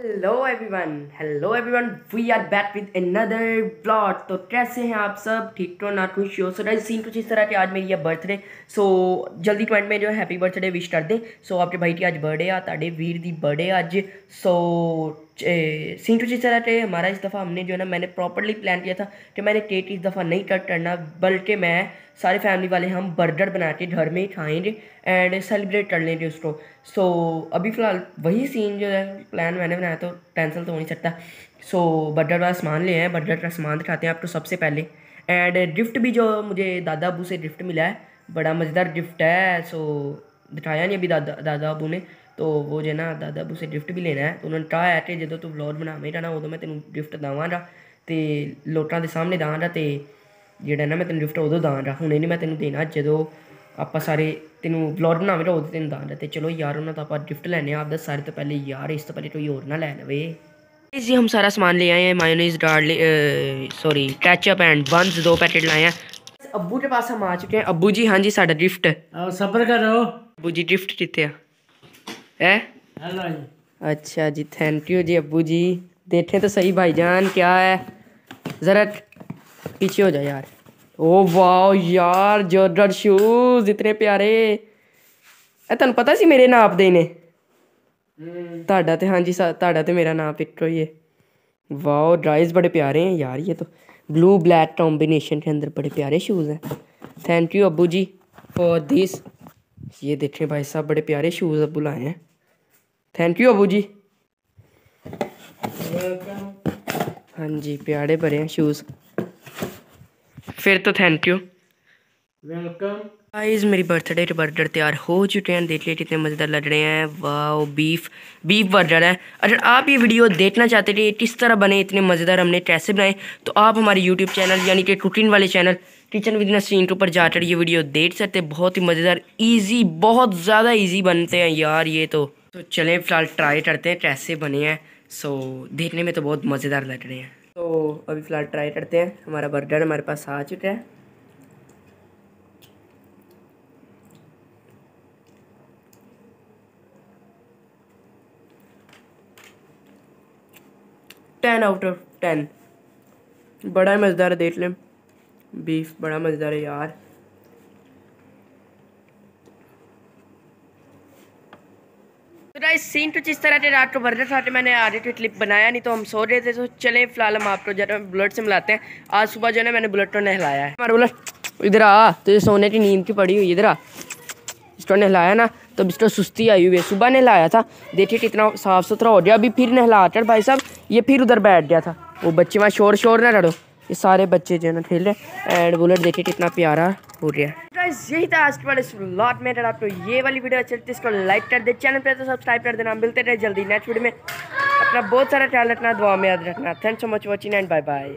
Hello everyone hello everyone we are back with another blot तो कैसे हैं आप सब? ठीक तो ना खुश हो सो सीन कुछ इस तरह के आज मेरी है बर्थडे सो जल्दी कमेंट में जो हैप्पी बर्थडे विश कर दें. सो आपके भाई की आज बर्थडे आज वीर दी बर्थडे आज. सो सीन इस तरह से हमारा इस दफ़ा हमने जो है ना मैंने प्रॉपरली प्लान किया था कि मैंने केक इस दफ़ा नहीं कट करना बल्कि मैं सारे फैमिली वाले हम बर्गर बना के घर में ही खाएँगे एंड सेलिब्रेट कर लेंगे उसको। सो so, अभी फ़िलहाल वही सीन जो है प्लान मैंने बनाया तो कैंसिल तो हो नहीं सकता। सो so, बर्गर वाला सामान ले आए बर्गर का सामान दिखाते हैं आपको सबसे पहले। एंड गिफ्ट भी जो मुझे दादा अबू से गिफ्ट मिला है बड़ा मज़ेदार गिफ्ट है सो so, दिखाया नहीं अभी दादा दादा अबू ने। तो वो जो ना दादा अबू से गिफ्ट भी लेना है तो उन्होंने कहा है कि जो तू ਵਲੌਗ ਬਣਾਵੇਂਗਾ ਨਾ ਉਦੋਂ ਮੈਂ ਤੈਨੂੰ ਗਿਫਟ ਦਵਾਂਗਾ ਤੇ ਲੋਕਾਂ ਦੇ ਸਾਹਮਣੇ ਦਾਂਗਾ ਤੇ ਜਿਹੜਾ ਨਾ ਮੈਂ ਤੈਨੂੰ ਗਿਫਟ ਉਦੋਂ ਦਾਂਗਾ ਹੁਣੇ ਨਹੀਂ ਮੈਂ ਤੈਨੂੰ ਦੇਣਾ ਜਦੋਂ ਆਪਾਂ ਸਾਰੇ ਤੈਨੂੰ ਵਲੌਗ ਬਣਾਵੇਂਗਾ ਉਦੋਂ ਤੈਨੂੰ ਦਾਂਗਾ ਤੇ ਚਲੋ ਯਾਰ ਉਹਨਾਂ ਤੋਂ ਆਪਾਂ ਗਿਫਟ ਲੈਣੇ ਆ ਆਪਦਾ ਸਾਰੇ ਤੋਂ ਪਹਿਲੇ ਯਾਰ ਇਸ ਤੋਂ ਪਹਿਲੇ ਕੋਈ ਹੋਰ ਨਾ ਲੈ ਲਵੇ जी हम सारा सामान ले आए हैं मायोनीज डार्ली सॉरी कैचअप एंड बंस दो पैकेट लाए हैं अब्बू के पास हम आ चुके हैं अब्बू जी हाँ जी साडा गिफ्ट आओ सब्र करो अब्बू जी गिफ्ट कितने है हेलो जी अच्छा जी थैंक यू जी अब्बू जी देखें तो सही भाईजान क्या है ज़रा पीछे हो जाए यार ओ वाह यार जॉर्डन शूज इतने प्यारे ਇਹ ਤੁਹਾਨੂੰ ਪਤਾ ਸੀ ਮੇਰੇ ਨਾਪ ਦੇ ਨੇ ਤੁਹਾਡਾ ਤੇ ਹਾਂਜੀ ਸਾ- ਤੁਹਾਡਾ ਤੇ ਮੇਰਾ ਨਾਪ ਇੱਕੋ ही है वाह ड्राइज बड़े प्यारे हैं यार ये तो ब्लू ब्लैक कॉम्बिनेशन के अंदर बड़े प्यारे शूज़ हैं थैंक यू अब्बू जी फॉर दिस ये देखें भाई साहब बड़े प्यारे शूज़ अब्बू लाए हैं थैंक यू अबू जी हाँ जी प्यारे भरे हैं शूज़ फिर तो थैंक यू वेलकम गाइस मेरी बर्थडे के बर्गर तैयार हो चुके हैं. देख लिए कितने मज़ेदार लग रहे हैं. वाह बीफ बीफ बर्गर है. अगर आप ये वीडियो देखना चाहते थे किस तरह बने इतने मज़ेदार हमने कैसे बनाए तो आप हमारे यूट्यूब चैनल यानी कि कुकिंग वाले चैनल किचन विद नसीन के ऊपर जाकर ये वीडियो देख सकते हैं. बहुत ही मज़ेदार ईजी बहुत ज़्यादा ईजी बनते हैं यार ये तो. तो चलें, फ़िलहाल ट्राई करते हैं कैसे बने हैं। सो देखने में तो बहुत मज़ेदार लग रहे हैं। तो अभी फ़िलहाल ट्राई करते हैं। हमारा बर्गर हमारे पास आ चुका है। टेन आउट ऑफ़ टेन बड़ा मज़ेदार देख लें। बीफ बड़ा मज़ेदार है यार। सीन कुछ इस तरह के रात को बर्गर खाते मैंने आधे के क्लिप बनाया नहीं तो हम सो रहे थे तो चले, फ़िलहाल हम आपको जरा बुलेट से मिलाते हैं। आज सुबह जो है ना, मैंने बुलेट को नहलाया है। हमारा बुलेट इधर आ तो ये सोने की नींद की पड़ी हुई, इधर आ। इसको नहलाया ना तो इसको सुस्ती आई हुई है। सुबह नहलाया था, देखिए कितना साफ़ सुथरा हो गया, अभी फिर नहला कर भाई साहब, ये फिर उधर बैठ गया था। वो बच्चे वहाँ शोर शोर ना लड़ो, ये सारे बच्चे जो है ना खेल रहे एंड बुलेट देखिए कितना प्यारा हो गया गाइस, यही था आज के वाले स्लॉट में। अगर आपको ये वाली वीडियो अच्छी लगती है, इसको लाइक कर दे चैनल पर तो सब्सक्राइब कर देना। मिलते रहे जल्दी नेक्स्ट वीडियो में। अपना बहुत सारा ख्याल रखना, दुआ में याद रखना। Thank so much watching and bye bye